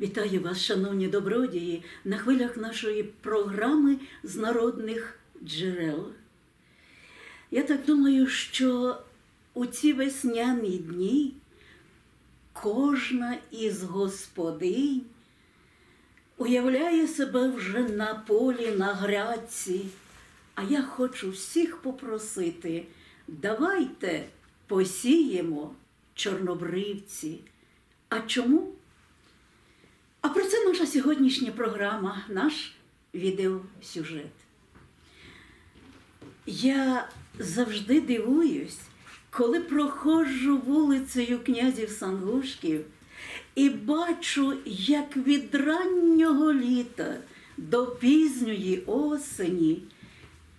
Вітаю вас, шановні добродії, на хвилях нашої програми з народних джерел. Я так думаю, що у ці весняні дні кожна із господинь уявляє себе вже на полі, на грядці. А я хочу всіх попросити, давайте посіємо чорнобривці. А чому? А про це наша сьогоднішня програма, наш відеосюжет. Я завжди дивуюсь, коли проходжу вулицею князів Сангушків і бачу, як від раннього літа до пізньої осені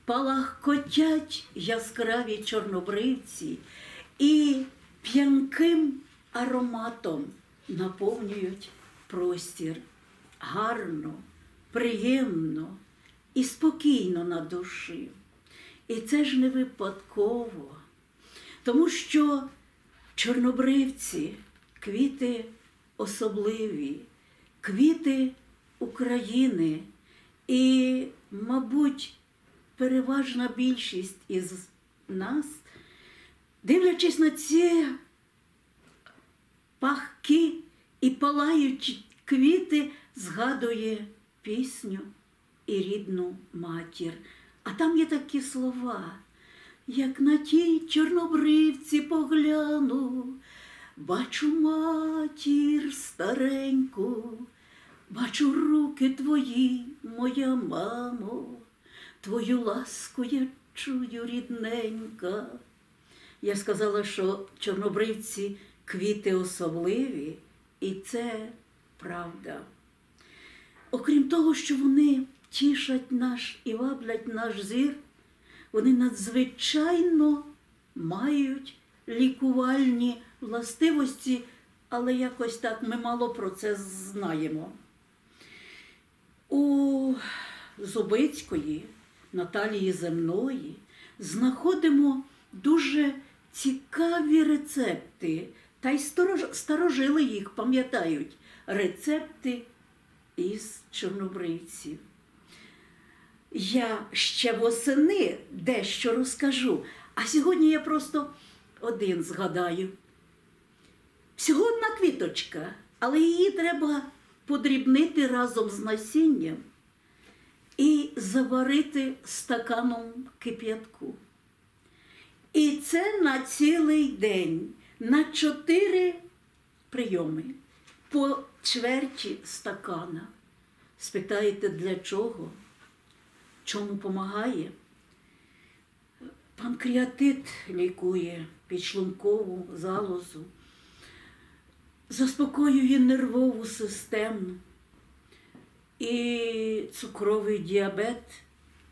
палахкотять яскраві чорнобривці і п'янким ароматом наповнюють простір гарно, приємно і спокійно на душі. І це ж не випадково, тому що чорнобривці квіти особливі, квіти України і, мабуть, переважна більшість із нас, дивлячись на ці пахкі і палаючі квіти, згадує пісню і рідну матір. А там є такі слова, як на тій чорнобривці погляну, бачу матір стареньку, бачу руки твої, моя мамо, твою ласку я чую рідненька. Я сказала, що чорнобривці квіти особливі, і це правда. Окрім того, що вони тішать наш і ваблять наш зір, вони надзвичайно мають лікувальні властивості, але якось так ми мало про це знаємо. У Зубицької Наталії Земної знаходимо дуже цікаві рецепти, та й старожили їх, пам'ятають, рецепти із чорнобривців. Я ще восени дещо розкажу, а сьогодні я просто один згадаю. Всього одна квіточка, але її треба подрібнити разом з насінням і заварити стаканом кип'ятку. І це на цілий день, на чотири прийоми по чверті стакана. Спитаєте, для чого? Чому допомагає? Панкреатит лікує підшлункову залозу, заспокоює нервову систему і цукровий діабет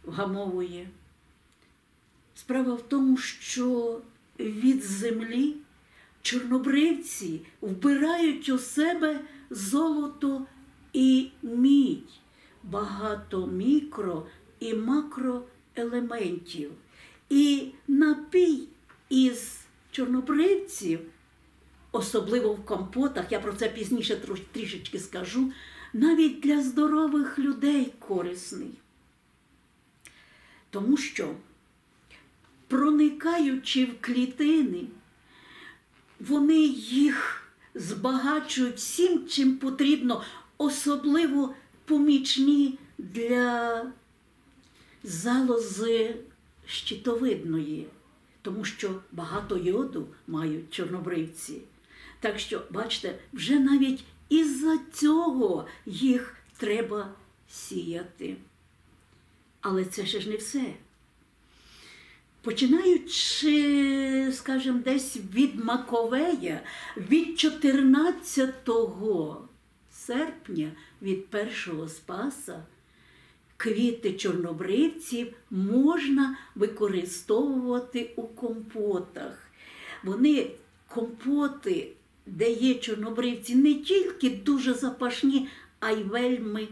вгамовує. Справа в тому, що від землі чорнобривці вбирають у себе золото і мідь, багато мікро і макроелементів. І напій із чорнобривців, особливо в компотах, я про це пізніше трішечки скажу, навіть для здорових людей корисний. Тому що, проникаючи в клітини, вони їх збагачують всім, чим потрібно, особливо помічні для залози щитовидної, тому що багато йоду мають чорнобривці. Так що, бачите, вже навіть із-за цього їх треба сіяти. Але це ще ж не все. Починаючи, скажімо, десь від Маковея, від 14 серпня, від першого спаса, квіти чорнобривців можна використовувати у компотах. Вони компоти, де є чорнобривці, не тільки дуже запашні, а й вельми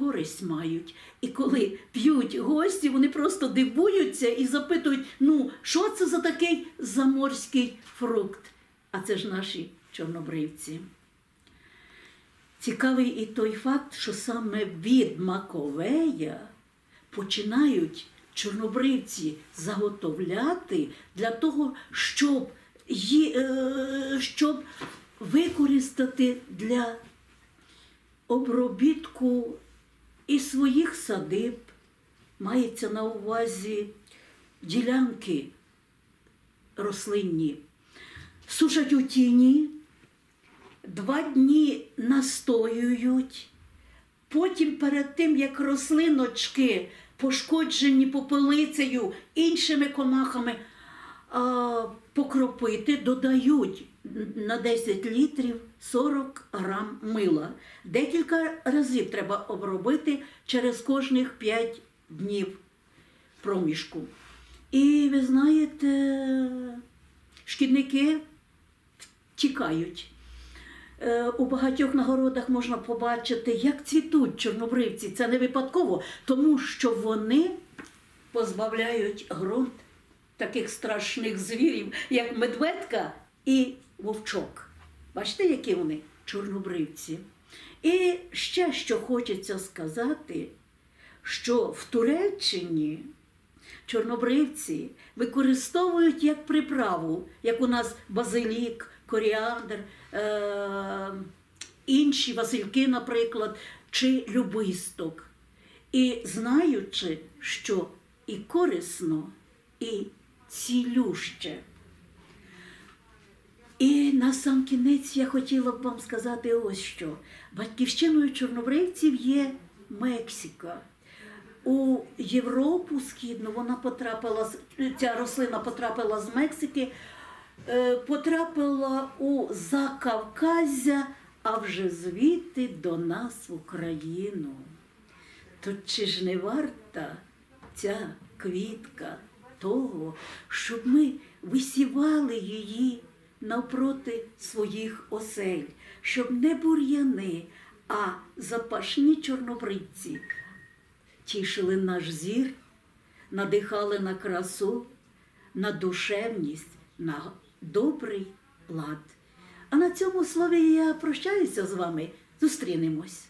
користь мають. І коли п'ють гості, вони просто дивуються і запитують: ну, що це за такий заморський фрукт? А це ж наші чорнобривці. Цікавий і той факт, що саме від Маковея починають чорнобривці заготовляти для того, щоб, ї- е, щоб використати для обробітку і своїх садиб, мається на увазі ділянки рослинні. Сушать у тіні, два дні настоюють, потім перед тим, як рослиночки пошкоджені попелицею, іншими комахами, а, покропити, додають на 10 літрів 40 грам мила. Декілька разів треба обробити через кожних 5 днів проміжку. І ви знаєте, шкідники тікають. Е, У багатьох нагородах можна побачити, як цвітуть чорнобривці. Це не випадково, тому що вони позбавляють ґрунт таких страшних звірів, як медведка і вовчок. Бачите, які вони чорнобривці. І ще що хочеться сказати, що в Туреччині чорнобривці використовують як приправу, як у нас базилік, коріандр, е- інші васильки, наприклад, чи любисток. І знаючи, що і корисно, і цілюще. І на сам кінець я хотіла б вам сказати ось що. Батьківщиною чорнобривців є Мексика. У Європу східну вона потрапила, ця рослина потрапила з Мексики, е, потрапила у Закавказя, а вже звідти до нас в Україну. То чи ж не варта ця квітка того, щоб ми висівали її навпроти своїх осель, щоб не бур'яни, а запашні чорнобривці тішили наш зір, надихали на красу, на душевність, на добрий лад. А на цьому слові я прощаюся з вами. Зустрінемось.